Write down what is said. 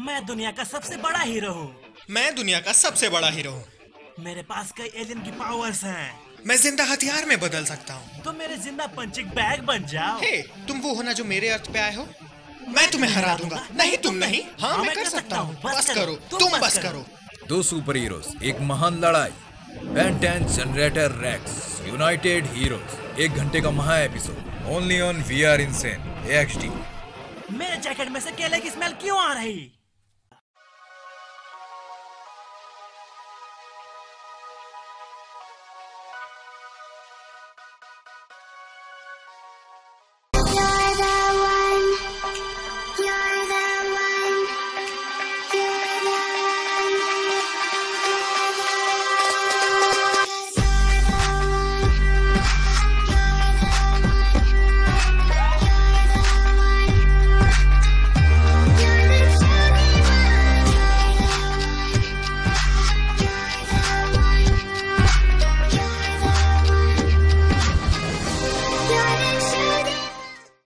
मैं दुनिया का सबसे बड़ा हीरो हूँ। मैं दुनिया का सबसे बड़ा हीरो हूँ। मेरे पास कई एलियन की पावर्स हैं। मैं ज़िंदा हथियार में बदल सकता हूँ। तुम मेरे ज़िंदा पंचिंग बैग बन जाओ। हे तुम वो होना जो मेरे अर्थ पे आए हो? मैं तुम्हें हरा दूँगा। नहीं तुम नहीं। हाँ, हाँ मैं कर सकता हूँ। बस करो। तुम बस करो। दो सुपर हीरोज एक महान लड़ाई Ben ten generator Rex united heroes एक घंटे का महा episode only on we are insane H मेरे जैकेट में से केले की स्मेल क्यों आ रही?